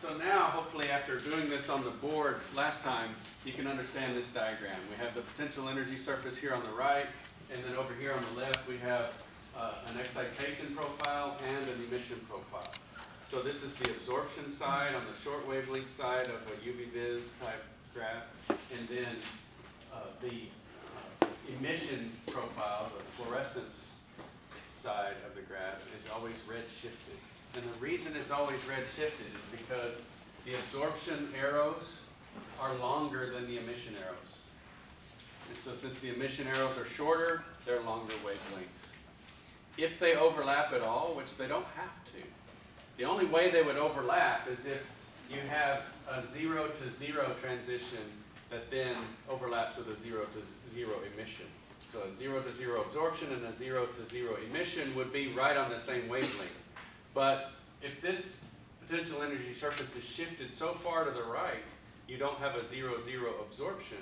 So now, hopefully, after doing this on the board last time, you can understand this diagram. We have the potential energy surface here on the right, and then over here on the left, we have uh, an excitation profile and an emission profile. So this is the absorption side on the short wavelength side of a UV vis type graph, and then uh, the uh, emission profile, the fluorescence side of the graph is always red shifted. And the reason it's always red shifted is because the absorption arrows are longer than the emission arrows. And so since the emission arrows are shorter, they're longer wavelengths. If they overlap at all, which they don't have to, the only way they would overlap is if you have a zero to zero transition that then overlaps with a zero to zero emission. So a zero to zero absorption and a zero to zero emission would be right on the same wavelength. But if this potential energy surface is shifted so far to the right, you don't have a zero-zero absorption,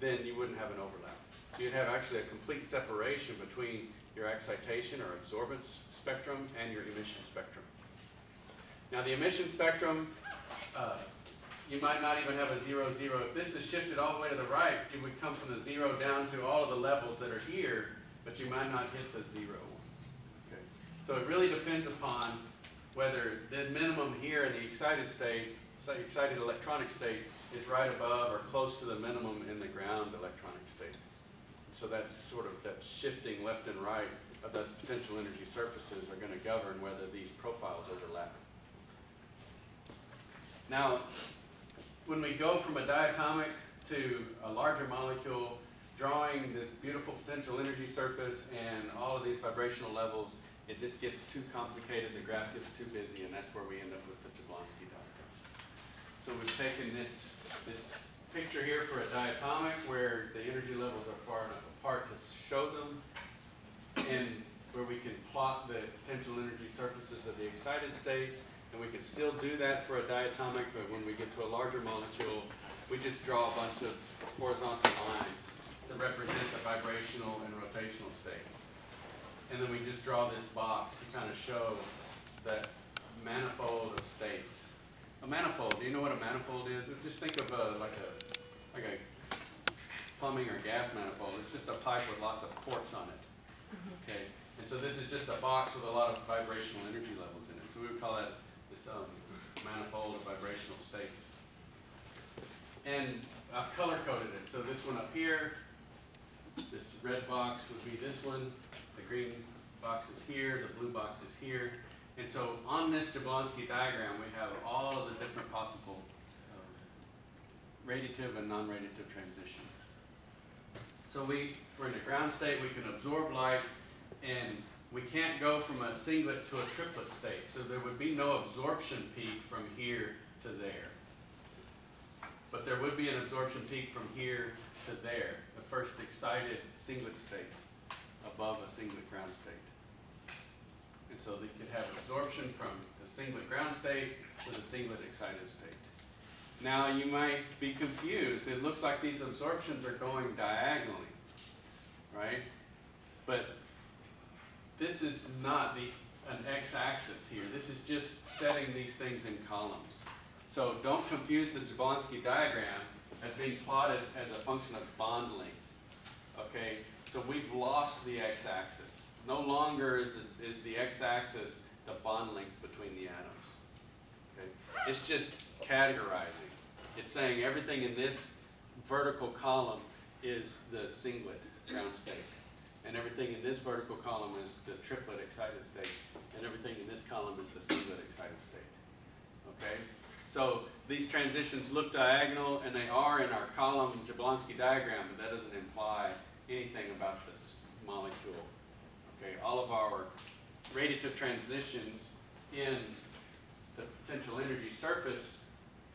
then you wouldn't have an overlap. So you'd have actually a complete separation between your excitation or absorbance spectrum and your emission spectrum. Now the emission spectrum, uh, you might not even have a zero-zero. If this is shifted all the way to the right, you would come from the zero down to all of the levels that are here, but you might not hit the zero. So it really depends upon whether the minimum here in the excited state, excited electronic state, is right above or close to the minimum in the ground electronic state. So that's sort of that shifting left and right of those potential energy surfaces are going to govern whether these profiles overlap. Now, when we go from a diatomic to a larger molecule, drawing this beautiful potential energy surface and all of these vibrational levels, it just gets too complicated, the graph gets too busy, and that's where we end up with the Jablonski diagram. So we've taken this, this picture here for a diatomic where the energy levels are far enough apart to show them, and where we can plot the potential energy surfaces of the excited states, and we can still do that for a diatomic, but when we get to a larger molecule, we just draw a bunch of horizontal lines to represent the vibrational and rotational states. And then we just draw this box to kind of show that manifold of states. A manifold, do you know what a manifold is? Just think of a, like a, like a plumbing or gas manifold. It's just a pipe with lots of ports on it. Okay, and so this is just a box with a lot of vibrational energy levels in it. So we would call that this um, manifold of vibrational states. And I've color coded it. So this one up here, this red box would be this one, green box is here, the blue box is here. And so on this Jablonski diagram, we have all of the different possible uh, radiative and non-radiative transitions. So we, we're in a ground state, we can absorb light, and we can't go from a singlet to a triplet state. So there would be no absorption peak from here to there. But there would be an absorption peak from here to there, the first excited singlet state above a singlet ground state. And so they could have absorption from the singlet ground state to the singlet excited state. Now you might be confused. It looks like these absorptions are going diagonally, right? But this is not the, an x-axis here. This is just setting these things in columns. So don't confuse the Jablonski diagram as being plotted as a function of bond length. Okay, so we've lost the x-axis. No longer is, it, is the x-axis the bond length between the atoms. Okay, it's just categorizing. It's saying everything in this vertical column is the singlet ground state. And everything in this vertical column is the triplet excited state. And everything in this column is the singlet excited state. Okay? So these transitions look diagonal, and they are in our column Jablonski diagram, but that doesn't imply anything about this molecule. Okay, all of our radiative transitions in the potential energy surface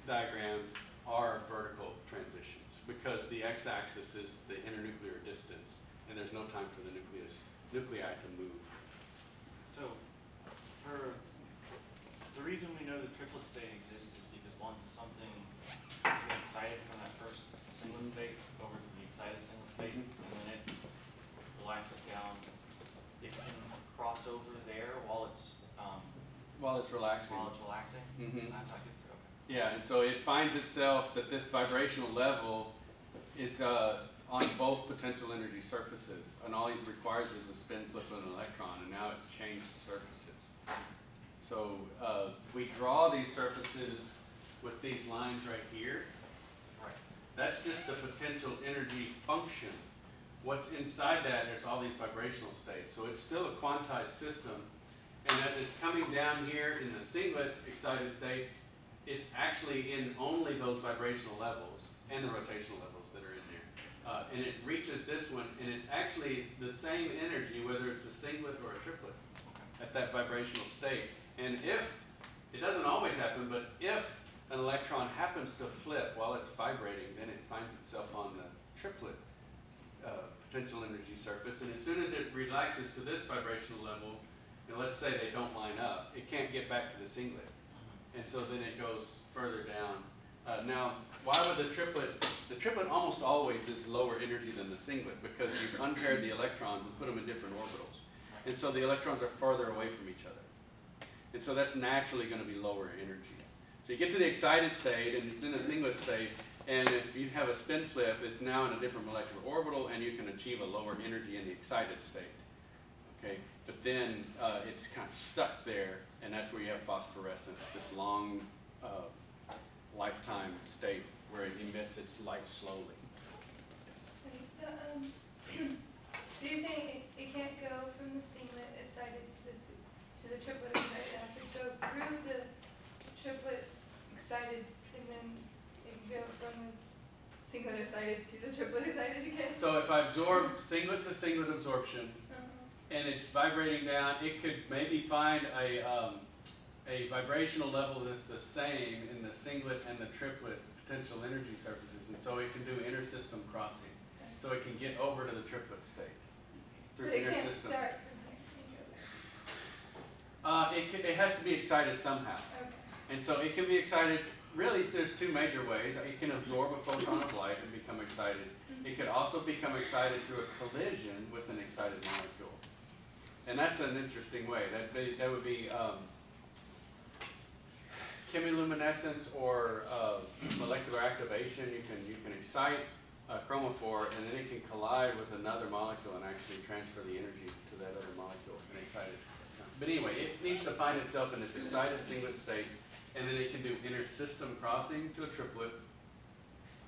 diagrams are vertical transitions because the x-axis is the internuclear distance, and there's no time for the nucleus nuclei to move. So, for the reason we know the triplet state exists is because once something is excited from that first singlet state over to excited singlet state, and then it relaxes down, it can cross over there while it's um, while it's relaxing. while it's relaxing? Mhm. That's how it gets there, okay. Yeah, and so it finds itself that this vibrational level is uh, on both potential energy surfaces, and all it requires is a spin, flip, and an electron, and now it's changed surfaces. So uh, we draw these surfaces with these lines right here. That's just the potential energy function. What's inside that, there's all these vibrational states. So it's still a quantized system. And as it's coming down here in the singlet excited state, it's actually in only those vibrational levels and the rotational levels that are in there. Uh, and it reaches this one, and it's actually the same energy, whether it's a singlet or a triplet, at that vibrational state. And if, it doesn't always happen, but if an electron happens to flip while it's vibrating, then it finds itself on the triplet uh, potential energy surface. And as soon as it relaxes to this vibrational level, and let's say they don't line up, it can't get back to the singlet. And so then it goes further down. Uh, now, why would the triplet, the triplet almost always is lower energy than the singlet because you've unpaired the electrons and put them in different orbitals. And so the electrons are farther away from each other. And so that's naturally going to be lower energy. So you get to the excited state and it's in a singlet state. And if you have a spin flip, it's now in a different molecular orbital and you can achieve a lower energy in the excited state. Okay, but then uh, it's kind of stuck there, and that's where you have phosphorescence, this long uh, lifetime state where it emits its light slowly. So, um, so you're saying it, it can't go from the singlet excited to the, to the triplet excited, it has to go through the triplet excited, and then it go from the s- singlet excited to the triplet excited again? So if I absorb singlet to singlet absorption, Uh-huh. and it's vibrating down, it could maybe find a, um, a vibrational level that's the same in the singlet and the triplet potential energy surfaces, and so it can do intersystem crossing. So it can get over to the triplet state through But it intersystem. start from here and go there. Uh, it, it has to be excited somehow. Okay. And so it can be excited, really, there's two major ways. It can absorb a photon of light and become excited. It could also become excited through a collision with an excited molecule. And that's an interesting way. That, that would be um, chemiluminescence or uh, molecular activation. You can, you can excite a chromophore and then it can collide with another molecule and actually transfer the energy to that other molecule and excite it. But anyway, it needs to find itself in this excited singlet state and then it can do inter-system crossing to a triplet.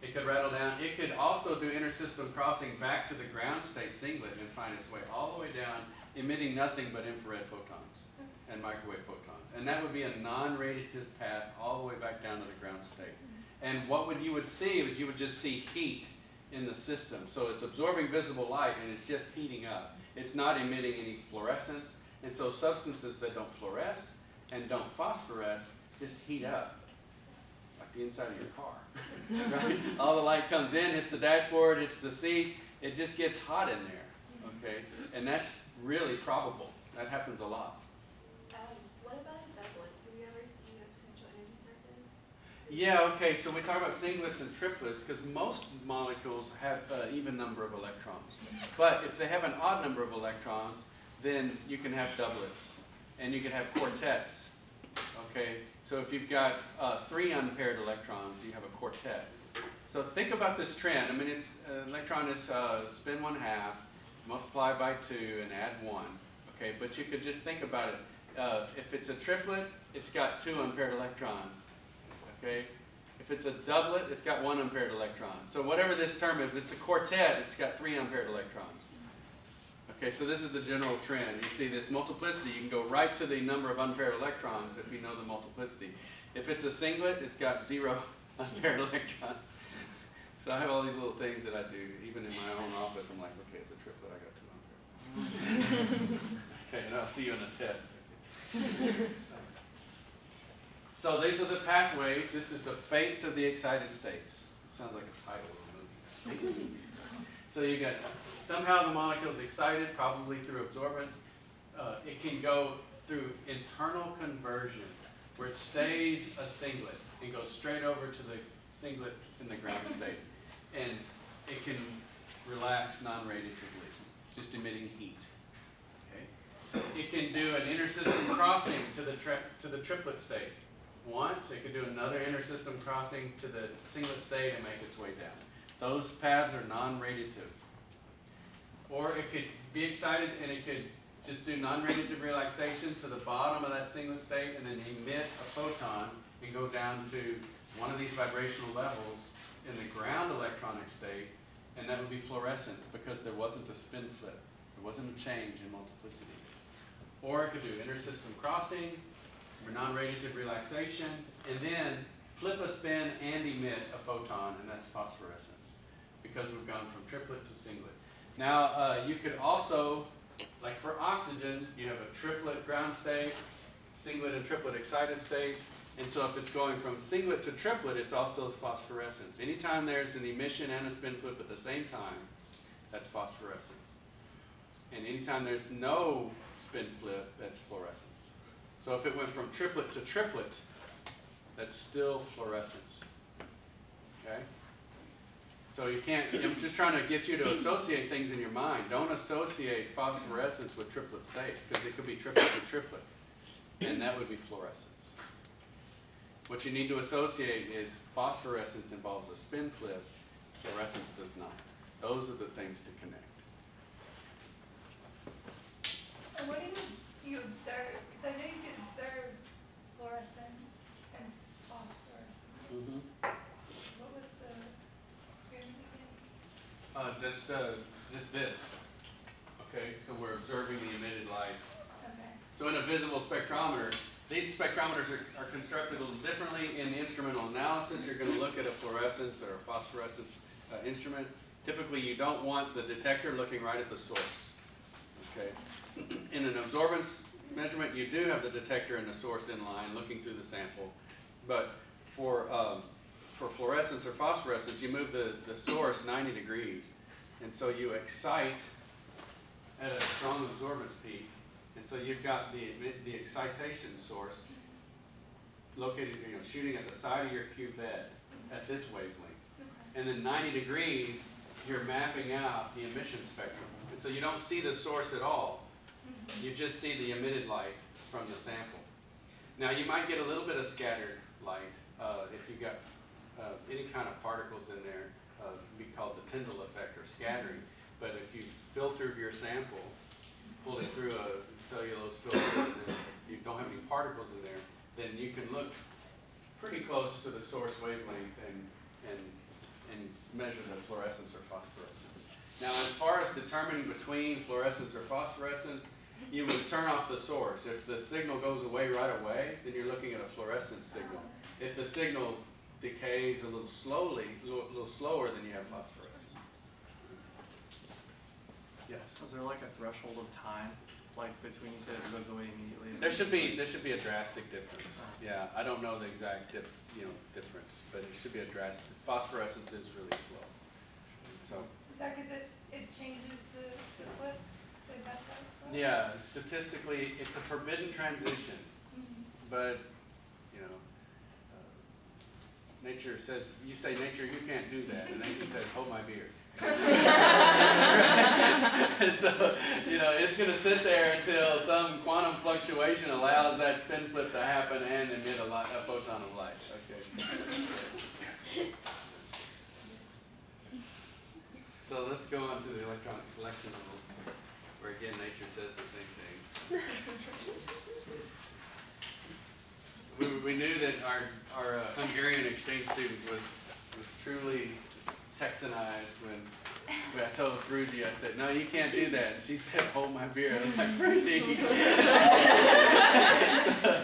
It could rattle down. It could also do inter-system crossing back to the ground state singlet and find its way all the way down, emitting nothing but infrared photons and microwave photons. And that would be a non-radiative path all the way back down to the ground state. And what would you would see is you would just see heat in the system. So it's absorbing visible light and it's just heating up. It's not emitting any fluorescence. And so substances that don't fluoresce and don't phosphoresce just heat up, like the inside of your car. right? All the light comes in, hits the dashboard, hits the seat, it just gets hot in there. Okay? And that's really probable. That happens a lot. Um, what about doublet? Do we ever see a potential energy surface? Yeah, okay, so we talk about singlets and triplets because most molecules have an even number of electrons. But if they have an odd number of electrons, then you can have doublets and you can have quartets. Okay, so if you've got uh, three unpaired electrons, you have a quartet. So think about this trend. I mean, it's uh, electron is uh, spin one half, multiply by two, and add one. Okay, but you could just think about it. Uh, if it's a triplet, it's got two unpaired electrons okay? If it's a doublet, it's got one unpaired electron. So whatever this term, if it's a quartet, it's got three unpaired electrons. Okay, so this is the general trend. You see this multiplicity, you can go right to the number of unpaired electrons if you know the multiplicity. If it's a singlet, it's got zero unpaired electrons. So I have all these little things that I do, even in my own office, I'm like, okay, it's a triplet, I got two unpaired. Okay, and I'll see you in a test. So these are the pathways. This is the fates of the excited states. Sounds like a title of a movie. So you got somehow the molecule is excited, probably through absorbance. Uh, it can go through internal conversion, where it stays a singlet and goes straight over to the singlet in the ground state, and it can relax non-radiatively, just emitting heat. Okay. It can do an intersystem cross crossing to the to the triplet state once, it could do another intersystem crossing to the singlet state and make its way down. Those paths are non-radiative. Or it could be excited and it could just do non-radiative relaxation to the bottom of that singlet state and then emit a photon and go down to one of these vibrational levels in the ground electronic state, and that would be fluorescence because there wasn't a spin flip. There wasn't a change in multiplicity. Or it could do intersystem crossing, or non-radiative relaxation, and then flip a spin and emit a photon, and that's phosphorescence, because we've gone from triplet to singlet. Now, uh, you could also, like for oxygen, you have a triplet ground state, singlet and triplet excited states, and so if it's going from singlet to triplet, it's also phosphorescence. Anytime there's an emission and a spin flip at the same time, that's phosphorescence. And anytime there's no spin flip, that's fluorescence. So if it went from triplet to triplet, that's still fluorescence. Okay? So you can't, I'm just trying to get you to associate things in your mind. Don't associate phosphorescence with triplet states, because it could be triplet to triplet, and that would be fluorescence. What you need to associate is phosphorescence involves a spin flip, fluorescence does not. Those are the things to connect. And what do you, observe? Because I know you can observe fluorescence and phosphorescence. What was the experiment again? Uh, just, uh, just this. Okay, so we're observing the emitted light. Okay. So in a visible spectrometer, these spectrometers are, are constructed a little differently. In the instrumental analysis, you're gonna look at a fluorescence or a phosphorescence, uh, instrument. Typically, you don't want the detector looking right at the source. Okay? In an absorbance measurement, you do have the detector and the source in line, looking through the sample. But for, um, for fluorescence or phosphorescence, you move the, the source ninety degrees. And so you excite at a strong absorbance peak. And so you've got the, the excitation source located, you know, shooting at the side of your cuvette at this wavelength. And then ninety degrees, you're mapping out the emission spectrum. And so you don't see the source at all. You just see the emitted light from the sample. Now, you might get a little bit of scattered light, uh, if you've got, any kind of particles in there, uh, be called the Tyndall effect or scattering. But if you filtered your sample, pulled it through a cellulose filter, and then you don't have any particles in there, then you can look pretty close to the source wavelength and, and, and measure the fluorescence or phosphorescence. Now, as far as determining between fluorescence or phosphorescence, you would turn off the source. If the signal goes away right away, then you're looking at a fluorescence signal. If the signal decays a little slowly, a little, little slower, than you have phosphorescence. Yes. Is there like a threshold of time, like between you said it goes away immediately? and There should be, there should be a drastic difference. Yeah, I don't know the exact dif, you know, difference, but it should be a drastic, phosphorescence is really slow. So, Is that because it, it changes the, the flip? Like that's why slow? yeah, statistically, it's a forbidden transition, but, you know, uh, nature says, you say, nature, you can't do that, and nature says, hold my beer. So, you know, it's gonna sit there until some quantum fluctuation allows that spin flip to happen and emit a light, a photon of light, okay? So let's go on to the electronic selection rules, where again, nature says the same thing. We, we knew that our, our uh, Hungarian exchange student was, was truly Texanized when, when I told Fruji, I said, no, you can't do that. And she said, hold my beer. I was like, Fruji. so,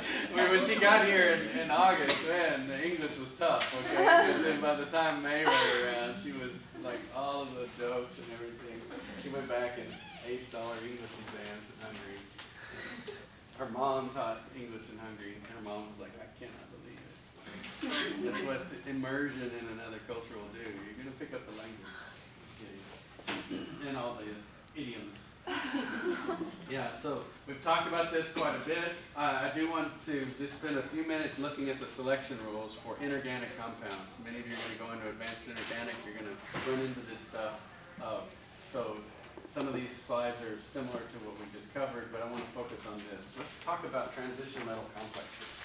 when she got here in, in August, man, the English was tough, okay? And then by the time May rolled around, she was like all of the jokes and everything. She went back and aced all her English exams in Hungary. Her mom taught English in Hungary, and her mom was like, I cannot believe it. That's what immersion in another culture will do. You're gonna pick up the language. And all the idioms. Yeah, so we've talked about this quite a bit. Uh, I do want to just spend a few minutes looking at the selection rules for inorganic compounds. Many of you are gonna go into advanced inorganic, you're gonna run into this stuff. Uh, so some of these slides are similar to what we just covered, but I want to focus on this. Let's talk about transition metal complexes.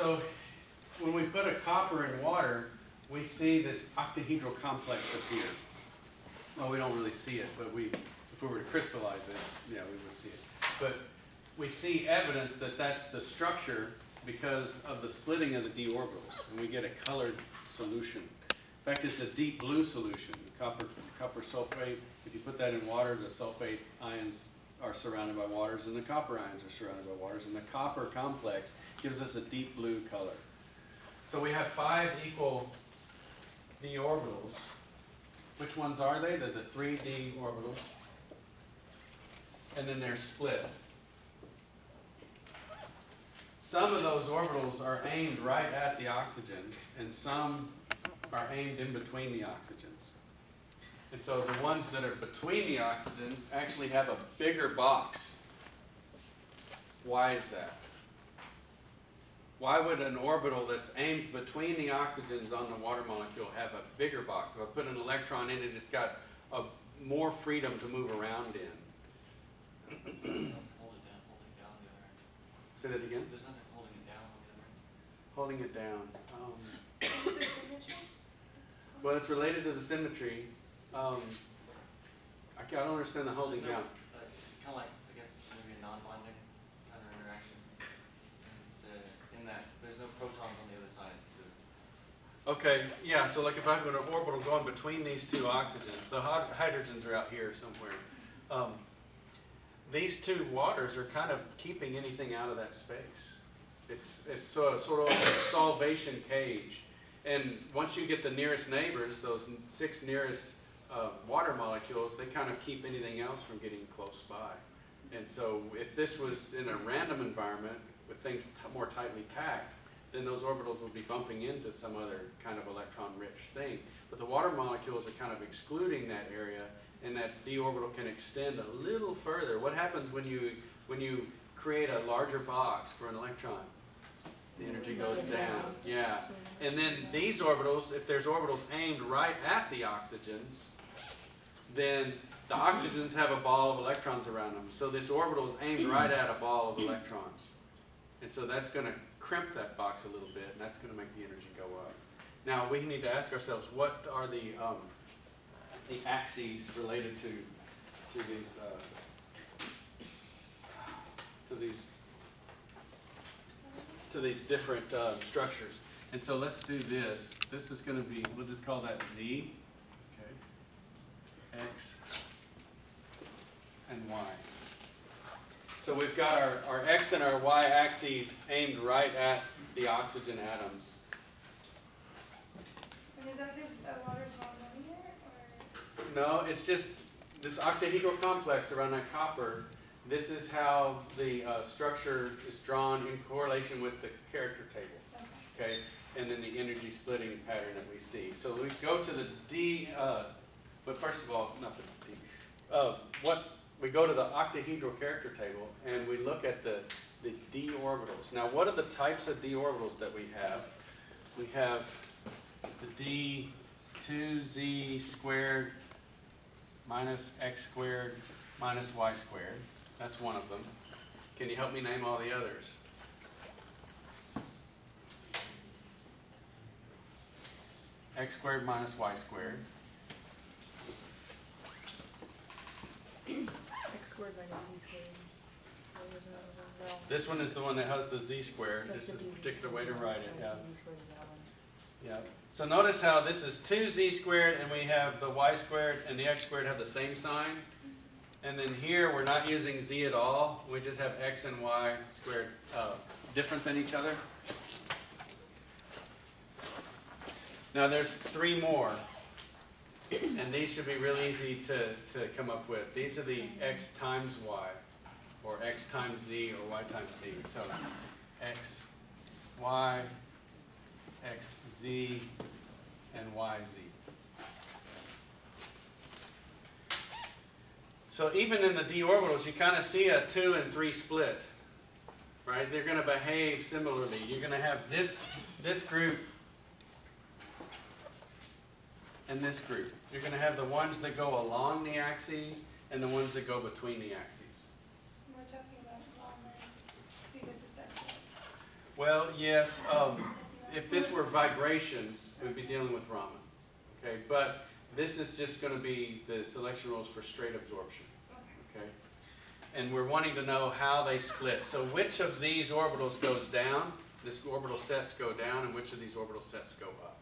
So when we put a copper in water, we see this octahedral complex appear. Well, we don't really see it, but we, if we were to crystallize it, yeah, we would see it. But we see evidence that that's the structure because of the splitting of the d orbitals, and we get a colored solution. In fact, it's a deep blue solution, copper, copper sulfate. If you put that in water, the sulfate ions are surrounded by waters, and the copper ions are surrounded by waters, and the copper complex gives us a deep blue color. So we have five equal d orbitals. Which ones are they? They're the three d orbitals. And then they're split. Some of those orbitals are aimed right at the oxygens, and some are aimed in between the oxygens. And so the ones that are between the oxygens actually have a bigger box. Why is that? Why would an orbital that's aimed between the oxygens on the water molecule have a bigger box? If I put an electron in it, it's got a, more freedom to move around in. Hold it down, holding it down the other. Say that again? There's nothing holding it down on the other end. Holding it down. Um, well, it's related to the symmetry. Um, I, I don't understand the holding no- down. uh, It's kind of like, I guess, maybe a non-bonding kind of interaction. It's, uh, in that, there's no protons on the other side to, Okay, yeah, so like if I've got an orbital going between these two oxygens, the hydrogens are out here somewhere. Um, these two waters are kind of keeping anything out of that space. It's, it's sort of, sort of like a solvation cage. And once you get the nearest neighbors, those six nearest uh, water molecules, they kind of keep anything else from getting close by. And so if this was in a random environment with things t- more tightly packed, then those orbitals would be bumping into some other kind of electron-rich thing. But the water molecules are kind of excluding that area, and that d orbital can extend a little further. What happens when you when you create a larger box for an electron? The energy goes down. Yeah. And then these orbitals, if there's orbitals aimed right at the oxygens, then the oxygens have a ball of electrons around them. So this orbital is aimed right at a ball of electrons. And so that's going to crimp that box a little bit, and that's going to make the energy go up. Now, we need to ask ourselves, what are the, um, the axes related to, to these, uh, to these, to these different uh, structures? And so let's do this. This is going to be, we'll just call that Z? X and Y. So we've got our, our X and our Y axes aimed right at the oxygen atoms. And is that just a water's law? No, it's just this octahedral complex around that copper. This is how the uh, structure is drawn in correlation with the character table. Okay. okay? And then the energy splitting pattern that we see. So we go to the D, uh, but first of all, not the D. Uh, what we go to the octahedral character table and we look at the the d orbitals. Now, what are the types of d orbitals that we have? We have the d 2z squared minus x squared minus y squared. That's one of them. Can you help me name all the others? x squared minus y squared. X squared minus z squared. What was another one? No. This one is the one that has the z squared. This is a particular way to write it, yeah. dz squared is that one. Yeah. So notice how this is two z squared and we have the y squared and the x squared have the same sign. And then here, we're not using z at all. We just have x and y squared uh, different than each other. Now there's three more. And these should be real easy to, to come up with. These are the x times y, or x times z, or y times z. So x, y, x, z, and y, z. So even in the d orbitals, you kind of see a two and three split, right? They're going to behave similarly. You're going to have this, this group and this group. You're going to have the ones that go along the axes and the ones that go between the axes. We're talking about it's. Well, yes, um, if this were vibrations, we'd be dealing with Raman. Okay, but this is just going to be the selection rules for straight absorption. Okay, and we're wanting to know how they split. So which of these orbitals goes down? This orbital sets go down, and which of these orbital sets go up?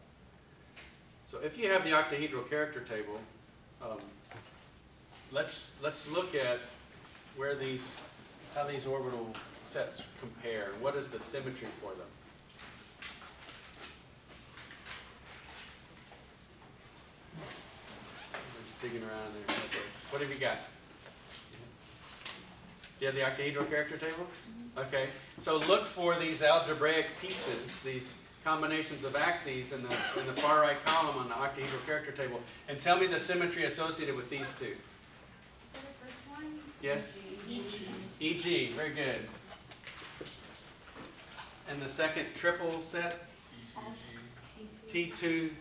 So if you have the octahedral character table, um, let's let's look at where these how these orbital sets compare. What is the symmetry for them? I'm just digging around in there. What have you got? Do you have the octahedral character table? Okay, so look for these algebraic pieces, these combinations of axes in the, in the far right column on the octahedral character table, and tell me the symmetry associated with these two. For the first one? Yes? EG, very good. And the second triple set, T2G.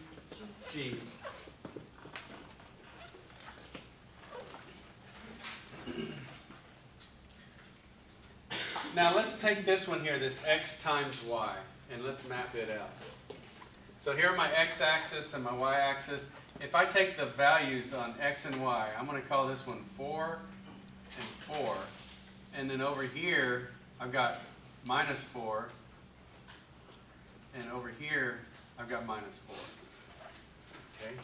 Now let's take this one here, this x times y, and let's map it out. So here are my x-axis and my y-axis. If I take the values on x and y, I'm going to call this one 4 and 4. And then over here, I've got minus 4. And over here, I've got minus 4. Okay?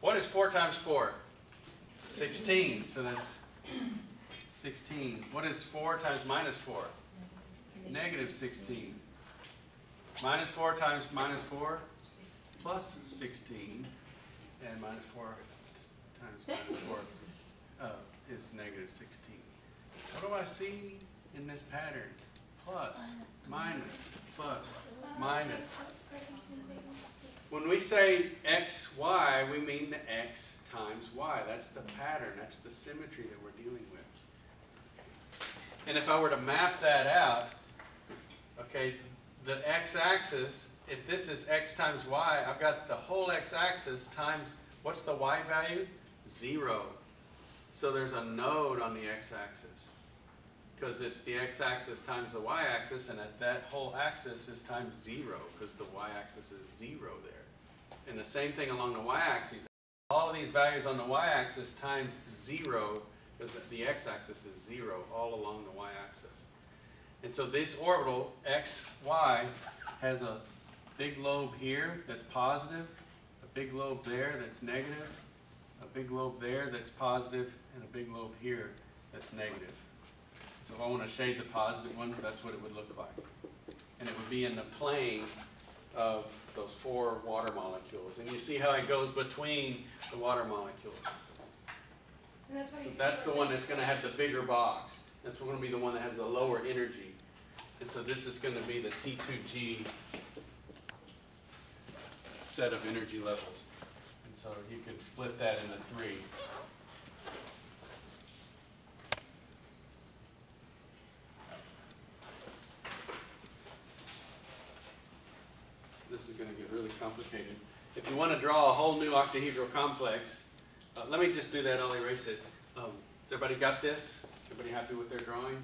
What is 4 times 4? 16. So that's 16. What is 4 times minus 4? Negative 16. Minus 4 times minus 4? Plus 16. And minus 4 times minus 4 uh, is negative 16. What do I see in this pattern? Plus, minus, plus, minus. When we say x, y, we mean the x times y. That's the pattern. That's the symmetry that we're dealing with. And if I were to map that out, okay, the x-axis, if this is x times y, I've got the whole x-axis times, what's the y value? Zero. So there's a node on the x-axis. Because it's the x-axis times the y-axis, and at that whole axis is times zero, because the y-axis is zero there. And the same thing along the y-axis. All of these values on the y-axis times zero, because the x-axis is zero all along the y-axis. And so this orbital, x, y, has a big lobe here that's positive, a big lobe there that's negative, a big lobe there that's positive, and a big lobe here that's negative. So if I want to shade the positive ones, that's what it would look like. And it would be in the plane of those four water molecules. And you see how it goes between the water molecules. That's So that's the one that's gonna have the bigger box. That's going to be the one that has the lower energy. And so this is gonna be the T2G set of energy levels. And so you could split that into three. This is gonna get really complicated. If you wanna draw a whole new octahedral complex, uh, let me just do that, I'll erase it. Um, everybody got this? Everybody happy with their drawing?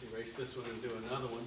Let's erase this one and do another one.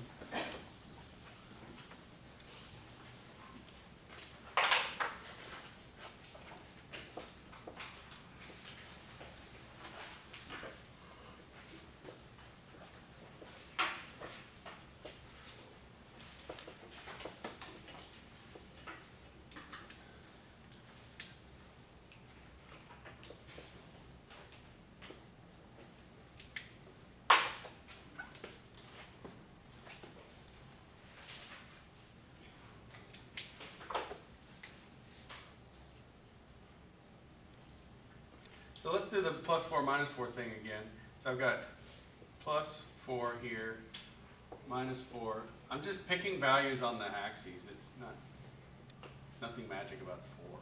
So let's do the plus four, minus four thing again. So I've got plus four here, minus four. I'm just picking values on the axes. It's not, there's nothing magic about four.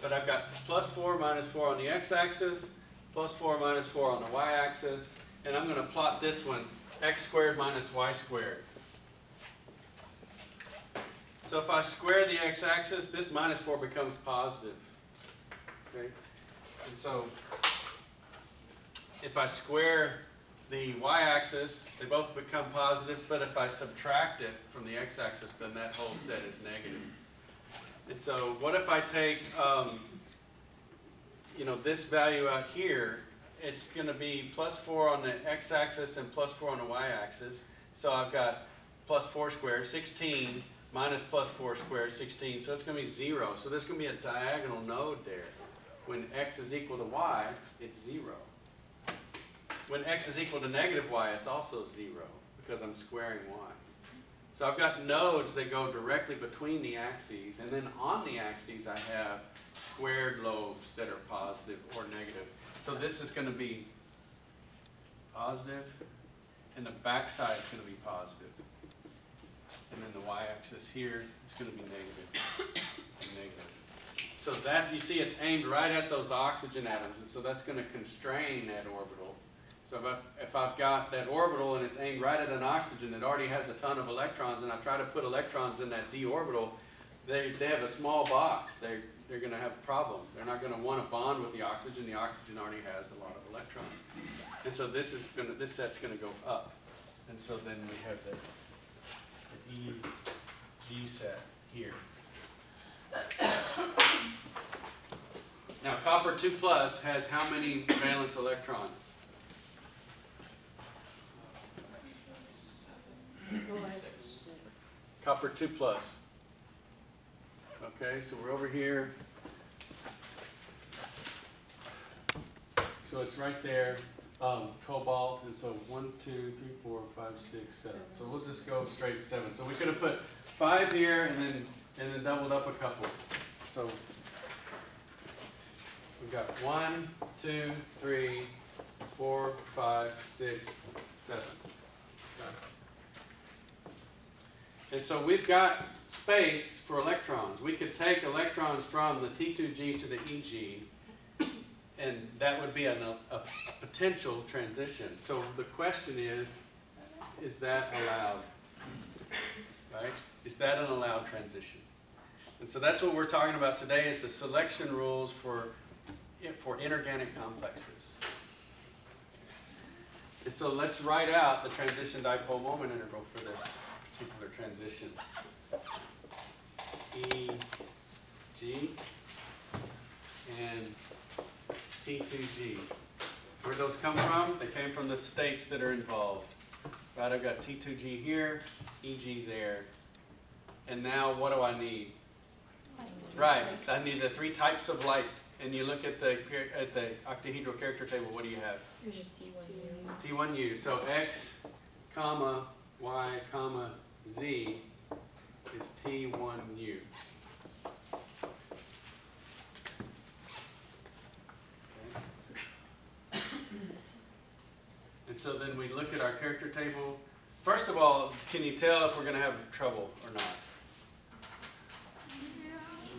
But I've got plus four, minus four on the x-axis, plus four, minus four on the y-axis, and I'm gonna plot this one, x squared minus y squared. So if I square the x-axis, this minus four becomes positive. Okay? And so if I square the y-axis, they both become positive, but if I subtract it from the x-axis, then that whole set is negative. And so what if I take, um, you know, this value out here, it's gonna be plus four on the x-axis and plus four on the y-axis. So I've got plus four squared, sixteen, minus plus four squared, sixteen, so it's gonna be zero. So there's gonna be a diagonal node there. When x is equal to y, it's zero. When x is equal to negative y, it's also zero, because I'm squaring y. So I've got nodes that go directly between the axes, and then on the axes I have squared lobes that are positive or negative. So this is gonna be positive, and the backside is gonna be positive. And then the y-axis here is gonna be negative, and negative. So that, you see, it's aimed right at those oxygen atoms, and so that's gonna constrain that orbital. So if I've, if I've got that orbital and it's aimed right at an oxygen that already has a ton of electrons, and I try to put electrons in that d orbital, they, they have a small box. They, they're gonna have a problem. They're not gonna wanna bond with the oxygen. The oxygen already has a lot of electrons. And so this is gonna, this set's gonna go up. And so then we have the, the E, G set here. Now, copper two plus has how many valence electrons? Copper two plus. Okay, so we're over here. So it's right there, um, cobalt, and so one, two, three, four, five, six, seven. So we'll just go straight to seven. So we could have put five here and then, and then doubled up a couple. So we've got one, two, three, four, five, six, seven. And so we've got space for electrons. We could take electrons from the T2G to the EG, and that would be a, a potential transition. So the question is, is that allowed? Right? Is that an allowed transition? And so that's what we're talking about today is the selection rules for, for inorganic complexes. And so let's write out the transition dipole moment integral for this particular transition. E, G, and T2G. Where'd those come from? They came from the states that are involved. Right, I've got T2G here, EG there. And now what do I need? Right, I need the three types of light. And you look at the, at the octahedral character table, what do you have? It's just T one U. T1U, so X, comma, Y, comma, Z is T1U. Okay. And so then we look at our character table. First of all, can you tell if we're gonna have trouble or not?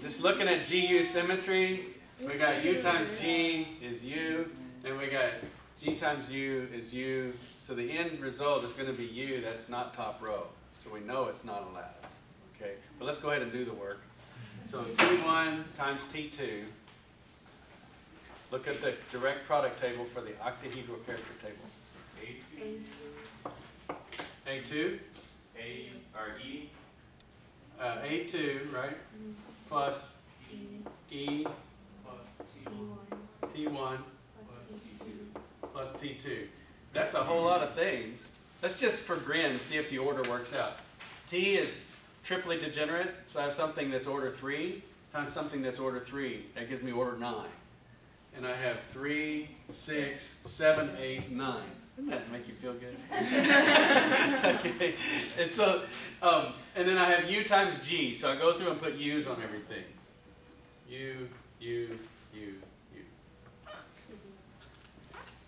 Just looking at GU symmetry, we got U times G is U, and we got G times U is U, so the end result is gonna be U, that's not top row. So we know it's not allowed, okay? But let's go ahead and do the work. So T1 times T2, look at the direct product table for the octahedral character table. A2, A, or E, uh, A2, right, plus E, E, plus T one, T1, plus T two. plus T2. That's a whole lot of things. Let's just for grin see if the order works out. T is triply degenerate, so I have something that's order 3 times something that's order 3. That gives me order 9. And I have 3, 6, 7, 8, 9. Doesn't that make you feel good? okay. And so, um, and then I have U times G. So I go through and put U's on everything. U, U, U, U.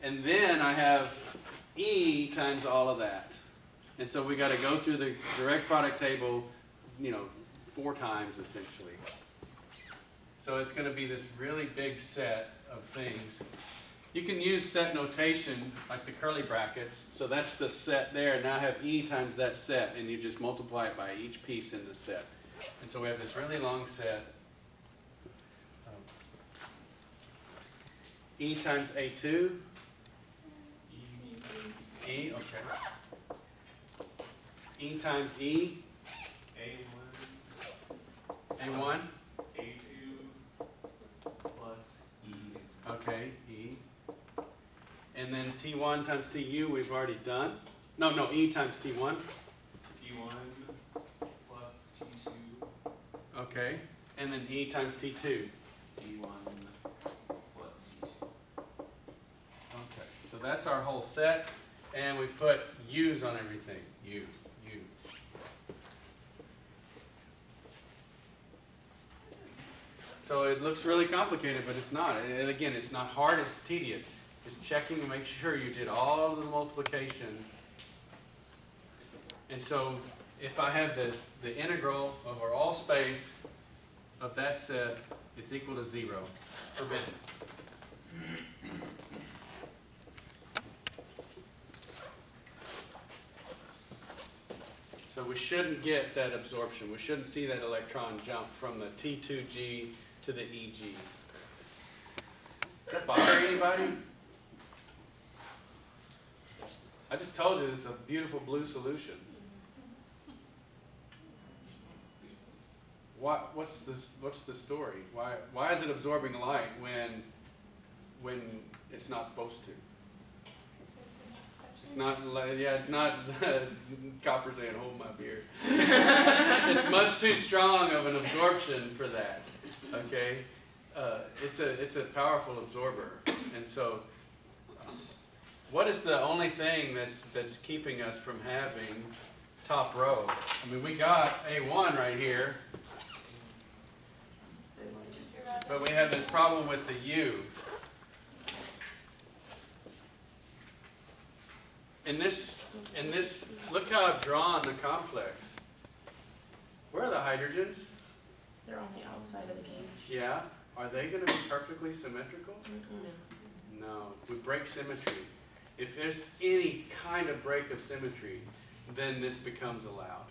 And then I have E times all of that. And so we gotta go through the direct product table, you know, four times essentially. So it's gonna be this really big set of things. You can use set notation, like the curly brackets, so that's the set there, now I have E times that set, and you just multiply it by each piece in the set. And so we have this really long set. E times A2. E, okay. E times E. A1. A1. A2 plus E. Okay, E. And then T1 times TU we've already done. No, no, E times T1. T1 plus T2. Okay. And then E times T2. T1 that's our whole set, and we put U's on everything, U, U. So it looks really complicated, but it's not. And again, it's not hard, it's tedious. Just checking to make sure you did all the multiplications. And so if I have the, the integral over all space of that set, it's equal to zero, forbidden. So we shouldn't get that absorption. We shouldn't see that electron jump from the T2G to the EG. Does that bother anybody? I just told you it's a beautiful blue solution. What, what's this, what's the story? Why, why is it absorbing light when, when it's not supposed to? It's not, li- yeah, it's not copper saying, hold my beer. it's much too strong of an absorption for that, okay? Uh, it's a, it's a powerful absorber, and so, um, what is the only thing that's, that's keeping us from having top row? I mean, we got A1 right here, but we have this problem with the U. In this, in this, look how I've drawn the complex. Where are the hydrogens? They're on the outside of the cage. Yeah, are they gonna be perfectly symmetrical? No, No. we break symmetry. If there's any kind of break of symmetry, then this becomes allowed.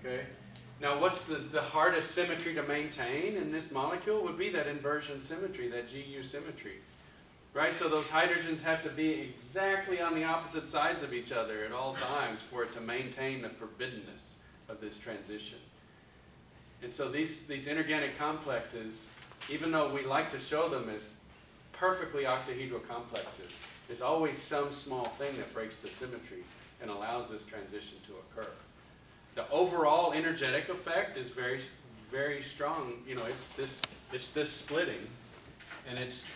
Okay? Now, what's the, the hardest symmetry to maintain in this molecule would be that inversion symmetry, that GU symmetry. Right? So those hydrogens have to be exactly on the opposite sides of each other at all times for it to maintain the forbiddenness of this transition. And so these, these inorganic complexes, even though we like to show them as perfectly octahedral complexes, there's always some small thing that breaks the symmetry and allows this transition to occur. The overall energetic effect is very, very strong. You know, it's this, it's this splitting, and it's,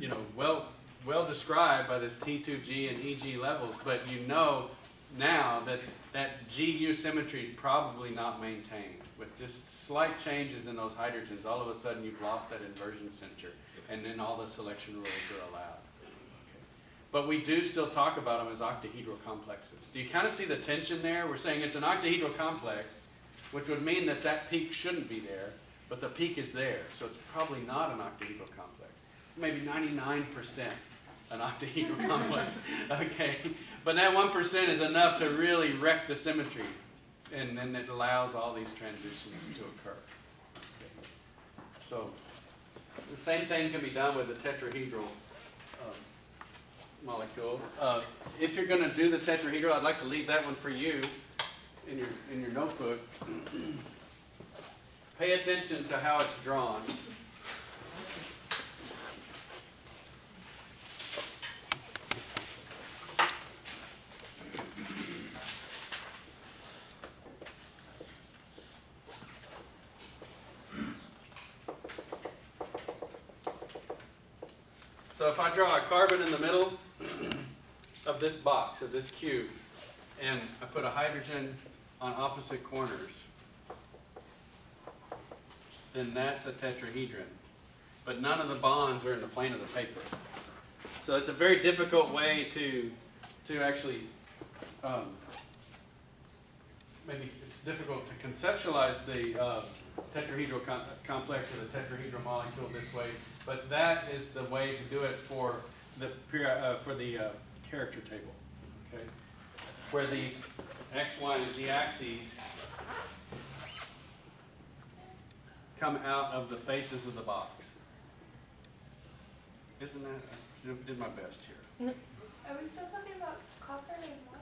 you know, well, well described by this T2G and EG levels. But you know now that that GU symmetry is probably not maintained. With just slight changes in those hydrogens, all of a sudden you've lost that inversion center, and then all the selection rules are allowed. But we do still talk about them as octahedral complexes. Do you kind of see the tension there? We're saying it's an octahedral complex, which would mean that that peak shouldn't be there, but the peak is there, so it's probably not an octahedral complex. Maybe 99% an octahedral complex, okay? But that 1% is enough to really wreck the symmetry, and then it allows all these transitions to occur. So, the same thing can be done with the tetrahedral um, molecule. Uh, if you're going to do the tetrahedral, I'd like to leave that one for you in your, in your notebook. Pay attention to how it's drawn. So if I draw a carbon in the middle of this box, of this cube, and I put a hydrogen on opposite corners, then that's a tetrahedron. but none of the bonds are in the plane of the paper. So it's a very difficult way to, to actually, um, maybe it's difficult to conceptualize the uh, tetrahedral com- complex or the tetrahedral molecule this way, but that is the way to do it for the, uh, for the uh, character table, okay? Where these x, y, and z axes come out of the faces of the box. Isn't that, I did- did my best here. Are we still talking about copper and water?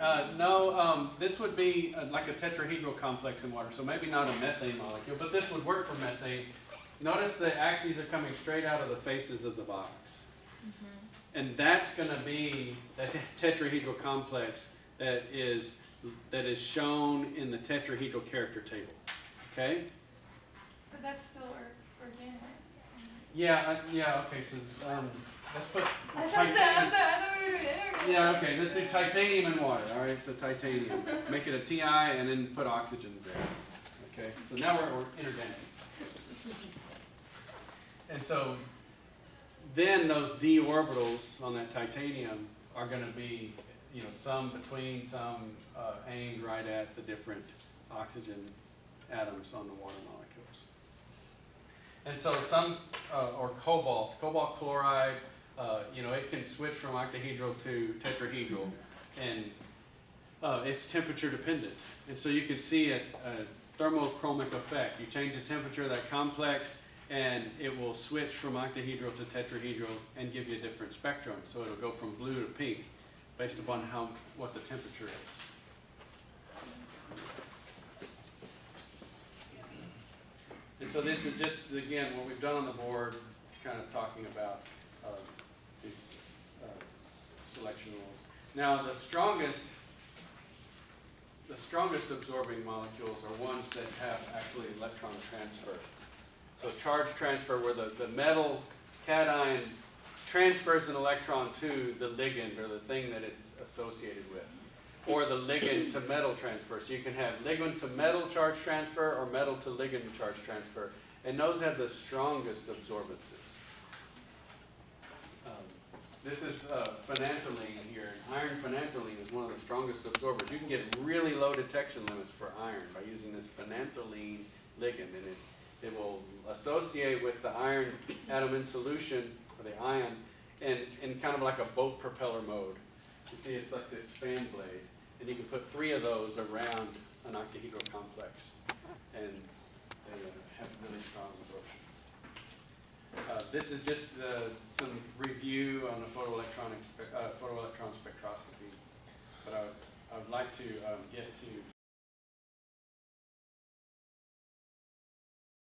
Uh, no, um, this would be uh, like a tetrahedral complex in water, so maybe not a methane molecule, but this would work for methane. Notice the axes are coming straight out of the faces of the box. And that's gonna be that tetrahedral complex that is, that is shown in the tetrahedral character table, okay? But that's still or- organic. Yeah, uh, yeah, okay, so, um, let's put. I thought that, I'm titanium- sorry, I thought we were doing inorganic. Yeah, okay, let's do titanium and water, all right, so titanium. Make it a TI and then put oxygens there. Okay, so now we're, we're inorganic. And so then those d orbitals on that titanium are gonna be, you know, some between, some uh, aimed right at the different oxygen atoms on the water molecules. And so some, uh, or cobalt, cobalt chloride, uh, you know, it can switch from octahedral to tetrahedral, and uh, it's temperature dependent. And so you can see a, a thermochromic effect. You change the temperature of that complex, and it will switch from octahedral to tetrahedral and give you a different spectrum. So it'll go from blue to pink based upon how what the temperature is. And so this is just, again, what we've done on the board, kind of talking about uh, these uh, selection rules. Now, the strongest, the strongest absorbing molecules are ones that have actually electron transfer. So charge transfer, where the, the metal cation transfers an electron to the ligand or the thing that it's associated with. Or the ligand to metal transfer. So you can have ligand to metal charge transfer or metal to ligand charge transfer. And those have the strongest absorbances. Um, This is uh, phenanthrene here. Iron phenanthrene is one of the strongest absorbers. You can get really low detection limits for iron by using this phenanthrene ligand. And it, it will associate with the iron atom in solution, or the ion, and in kind of like a boat propeller mode. You see, it's like this fan blade. And you can put three of those around an octahedral complex. And they have really strong absorption. Uh, this is just uh, some review on the photoelectronic, uh, photoelectron spectroscopy. But I, would- I would like to um, get to